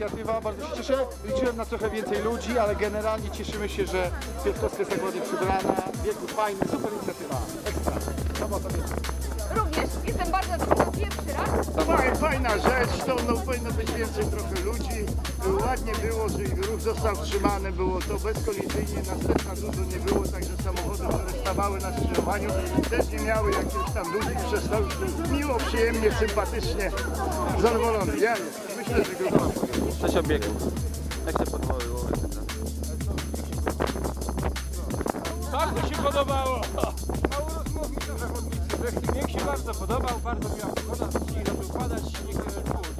Inicjatywa, bardzo się cieszę. Liczyłem na trochę więcej ludzi, ale generalnie cieszymy się, że Piotrkowska jest tak ładnie przybrana. Biegu fajny, super inicjatywa. Ekstra. Robota wieczna. Również jestem bardzo zadowolona pierwszy raz. Fajna, fajna rzecz, to no, powinno być więcej trochę ludzi. Ładnie było, że ruch został wstrzymany, było to bezkolizyjnie, następna dużo nie było, także samochody, które stawały na skrzyżowaniu też nie miały jakichś tam ludzi, przez to miło, przyjemnie, sympatycznie, zadowolony. Ja grupa Sześć obiegów. Jak się podwołyło? Bardzo się podobało. Maurus mówi to się bardzo podobał, bardzo miła pogoda, układać, niech, niech, niech,